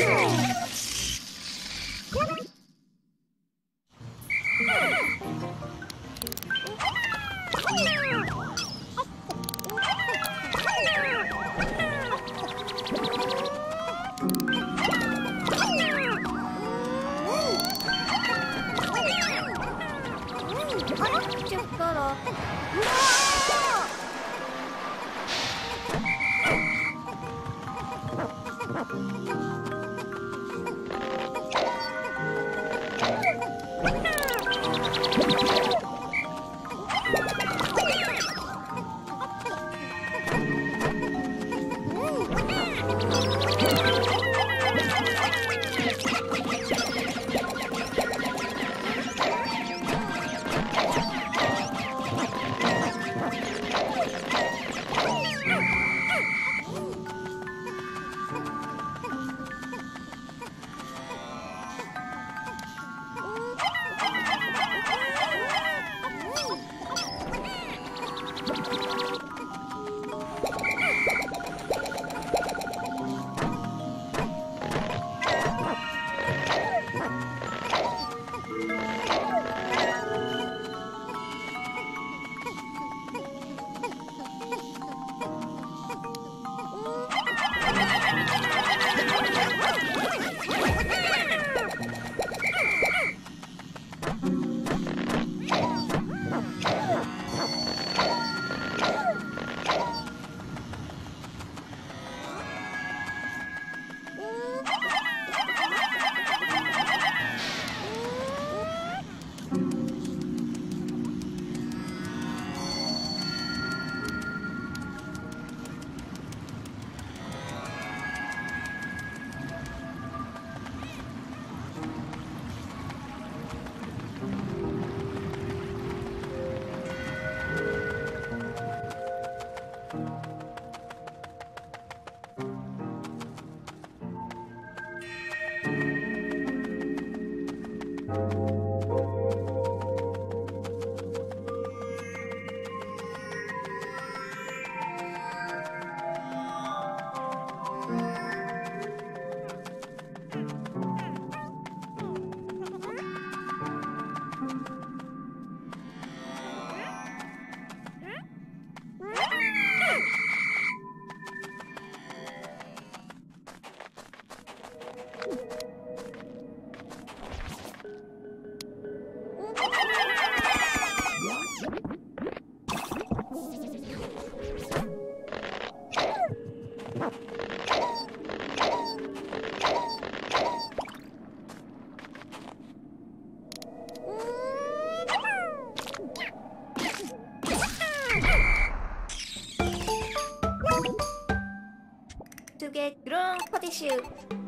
ちょっと。shoot.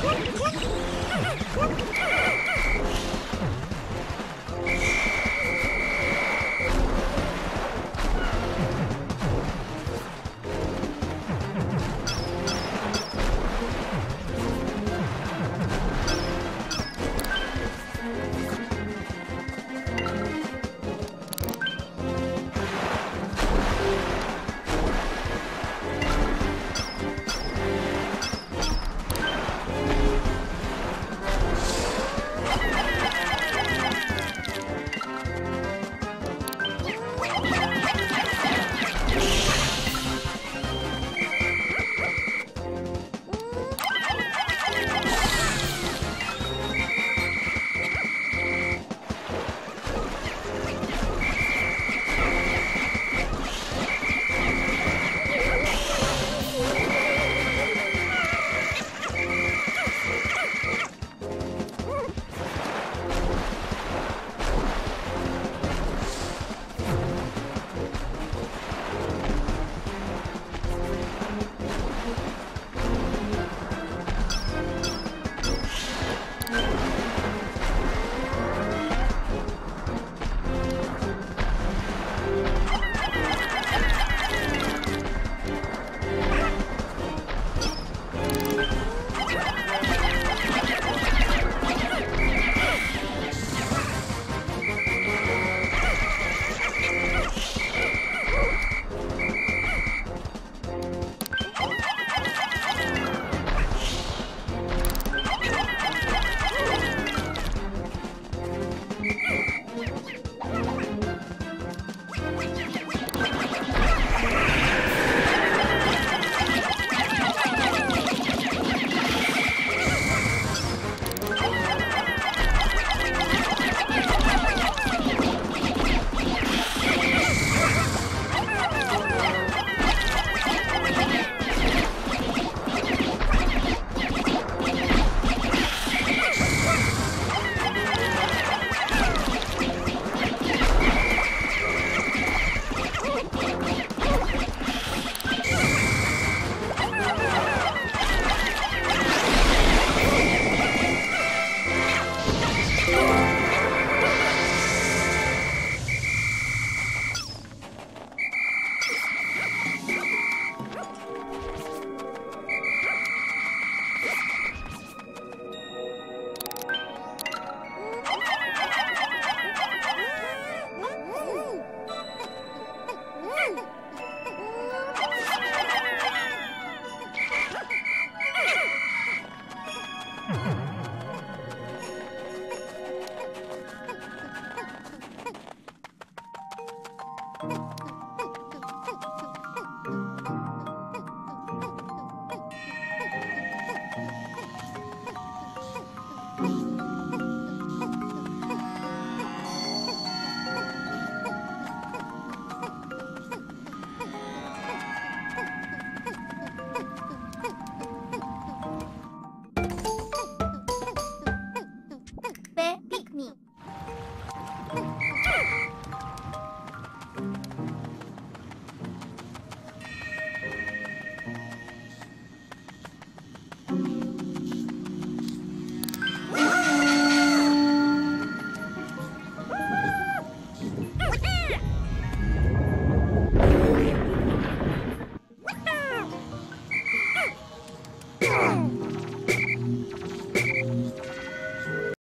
Oh,